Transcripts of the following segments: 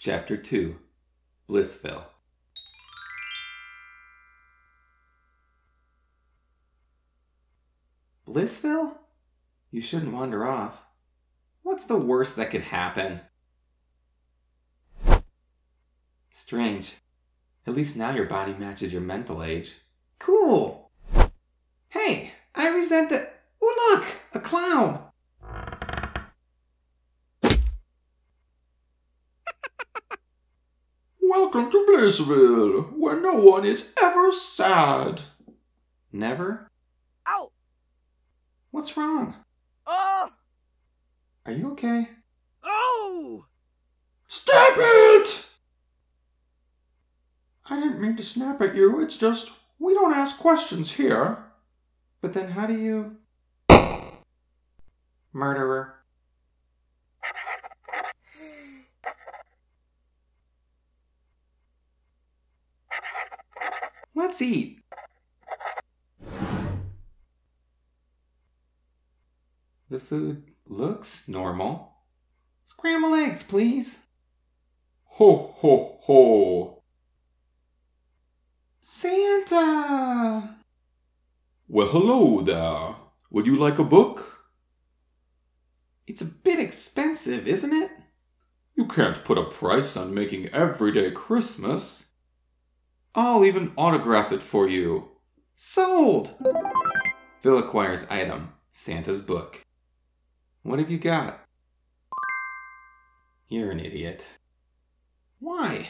Chapter 2 Blissville. Blissville? You shouldn't wander off. What's the worst that could happen? Strange. At least now your body matches your mental age. Cool! Hey, I resent that. Oh, look! A clown! Welcome to Blissville, where no one is ever sad. Never? Ow! What's wrong? Oh! Are you okay? Oh! Stop it! I didn't mean to snap at you, it's just we don't ask questions here. But then how do you. Murderer. Let's eat. The food looks normal. Scrambled eggs, please. Ho ho ho! Santa! Well, hello there. Would you like a book? It's a bit expensive, isn't it? You can't put a price on making everyday Christmas. I'll even autograph it for you. Sold! Phil acquires item Santa's book. What have you got? You're an idiot. Why?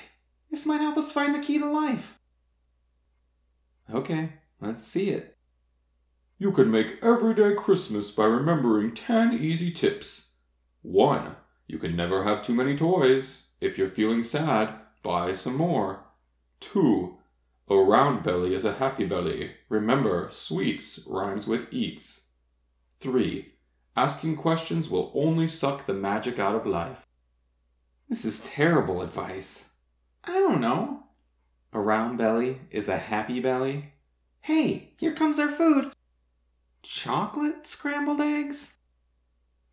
This might help us find the key to life. Okay, let's see it. You can make everyday Christmas by remembering 10 easy tips. 1. You can never have too many toys. If you're feeling sad, buy some more. 2. A round belly is a happy belly. Remember, sweets rhymes with eats. 3. Asking questions will only suck the magic out of life. This is terrible advice. I don't know. A round belly is a happy belly. Hey, here comes our food. Chocolate scrambled eggs?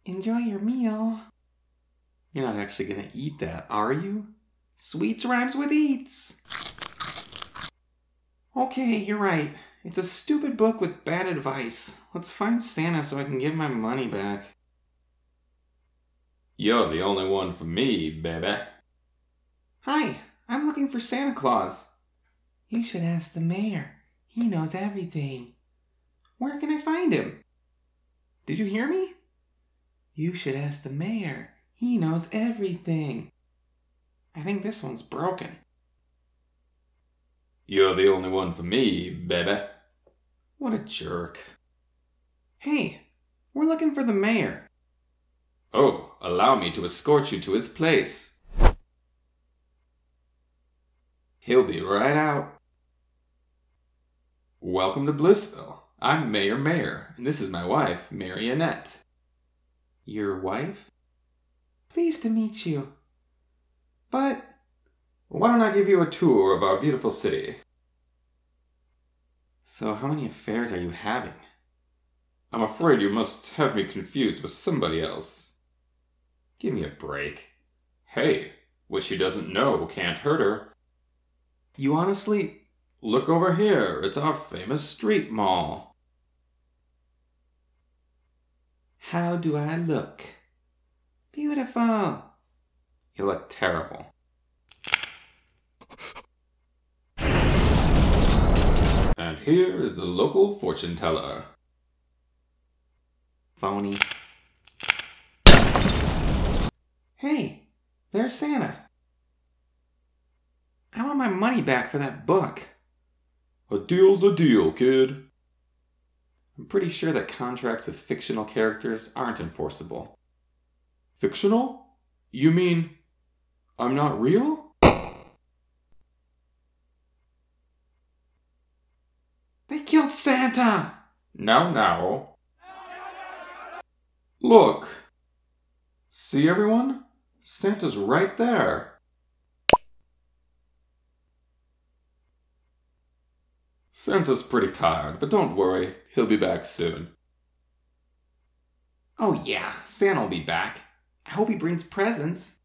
Enjoy your meal. You're not actually gonna eat that, are you? Sweets rhymes with eats. Okay, you're right. It's a stupid book with bad advice. Let's find Santa so I can give my money back. You're the only one for me, baby. Hi, I'm looking for Santa Claus. You should ask the mayor. He knows everything. Where can I find him? Did you hear me? You should ask the mayor. He knows everything. I think this one's broken. You're the only one for me, baby. What a jerk. Hey, we're looking for the mayor. Oh, allow me to escort you to his place. He'll be right out. Welcome to Blissville. I'm Mayor Mayor, and this is my wife, Marionette. Your wife? Pleased to meet you. But Why don't I give you a tour of our beautiful city? So, how many affairs are you having? I'm afraid you must have me confused with somebody else. Give me a break. Hey, what she doesn't know can't hurt her. You honestly. Look over here, it's our famous street mall. How do I look? Beautiful. You look terrible. Here is the local fortune teller. Phony. Hey, there's Santa. I want my money back for that book. A deal's a deal, kid. I'm pretty sure that contracts with fictional characters aren't enforceable. Fictional? You mean I'm not real? They killed Santa! Now, now. Look. See everyone? Santa's right there. Santa's pretty tired, but don't worry, he'll be back soon. Oh, yeah, Santa will be back. I hope he brings presents.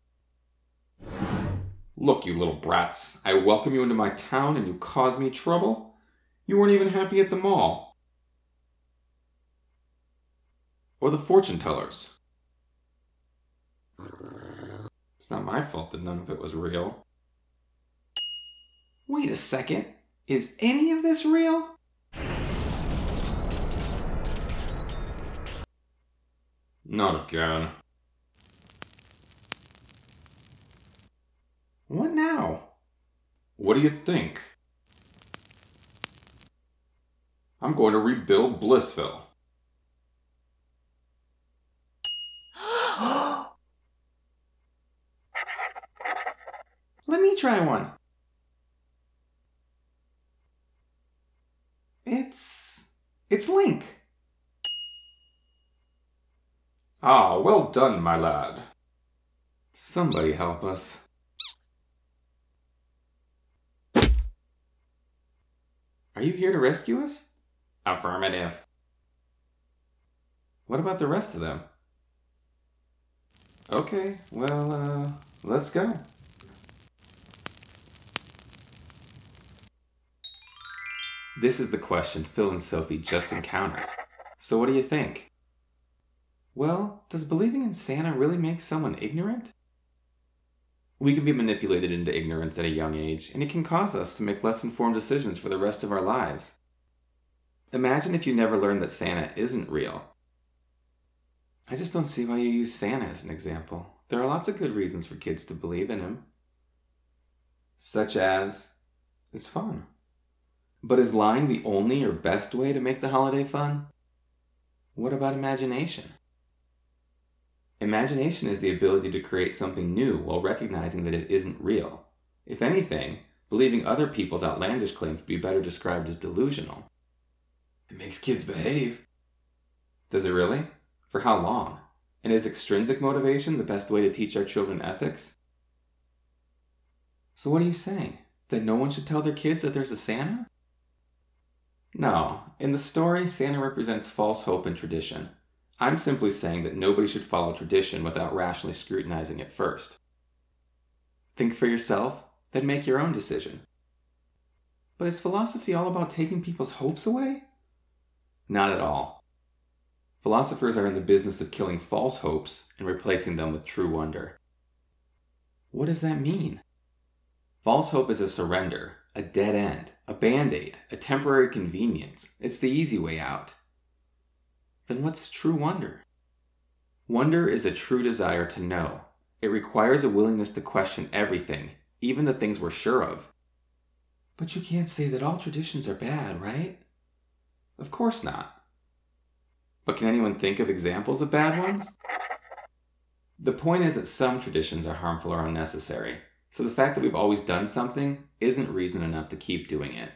Look, you little brats, I welcome you into my town and you cause me trouble? You weren't even happy at the mall. Or the fortune tellers. It's not my fault that none of it was real. Wait a second. Is any of this real? Not again. What now? What do you think? I'm going to rebuild Blissville. Let me try one. It's. It's Link. Ah, well done, my lad. Somebody help us. Are you here to rescue us? Affirmative. What about the rest of them? Okay, well, uh, let's go. This is the question Phil and Sophie just encountered. So, what do you think? Well, does believing in Santa really make someone ignorant? We can be manipulated into ignorance at a young age, and it can cause us to make less informed decisions for the rest of our lives. Imagine if you never learned that Santa isn't real. I just don't see why you use Santa as an example. There are lots of good reasons for kids to believe in him. Such as, it's fun. But is lying the only or best way to make the holiday fun? What about imagination? Imagination is the ability to create something new while recognizing that it isn't real. If anything, believing other people's outlandish claims would be better described as delusional. It makes kids behave. Does it really? For how long? And is extrinsic motivation the best way to teach our children ethics? So, what are you saying? That no one should tell their kids that there's a Santa? No, in the story, Santa represents false hope and tradition. I'm simply saying that nobody should follow tradition without rationally scrutinizing it first. Think for yourself, then make your own decision. But is philosophy all about taking people's hopes away? Not at all. Philosophers are in the business of killing false hopes and replacing them with true wonder. What does that mean? False hope is a surrender, a dead end, a band aid, a temporary convenience. It's the easy way out. Then what's true wonder? Wonder is a true desire to know. It requires a willingness to question everything, even the things we're sure of. But you can't say that all traditions are bad, right? Of course not. But can anyone think of examples of bad ones? The point is that some traditions are harmful or unnecessary, so the fact that we've always done something isn't reason enough to keep doing it.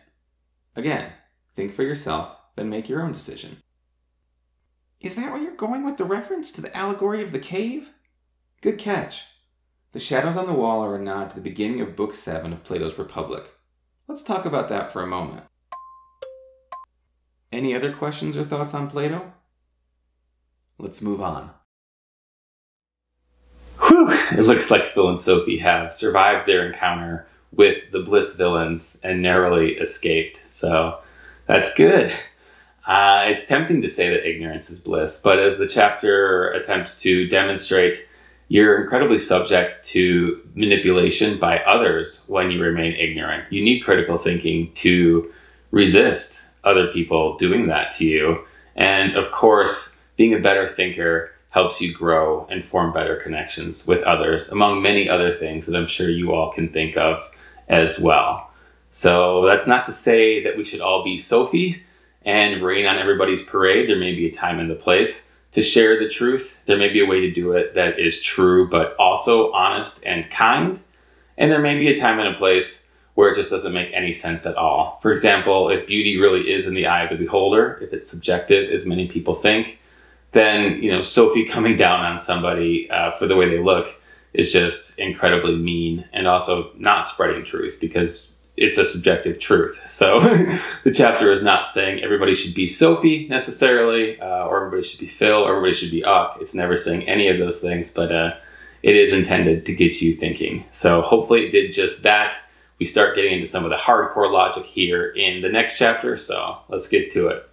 Again, think for yourself, then make your own decision. Is that where you're going with the reference to the allegory of the cave? Good catch. The shadows on the wall are a nod to the beginning of Book 7 of Plato's Republic. Let's talk about that for a moment. Any other questions or thoughts on Plato? Let's move on. Whew! It looks like Phil and Sophie have survived their encounter with the Bliss villains and narrowly escaped. So that's good. Uh, it's tempting to say that ignorance is bliss, but as the chapter attempts to demonstrate, you're incredibly subject to manipulation by others when you remain ignorant. You need critical thinking to resist other people doing that to you. And of course, being a better thinker helps you grow and form better connections with others, among many other things that I'm sure you all can think of as well. So that's not to say that we should all be Sophie and rain on everybody's parade. There may be a time and a place to share the truth. There may be a way to do it that is true, but also honest and kind. And there may be a time and a place where it just doesn't make any sense at all. For example, if beauty really is in the eye of the beholder, if it's subjective, as many people think, then you know Sophie coming down on somebody uh, for the way they look is just incredibly mean and also not spreading truth because it's a subjective truth. So the chapter is not saying everybody should be Sophie necessarily, uh, or everybody should be Phil, or everybody should be Uck. It's never saying any of those things, but uh, it is intended to get you thinking. So hopefully it did just that. We start getting into some of the hardcore logic here in the next chapter, so let's get to it.